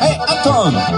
Hey, Anton!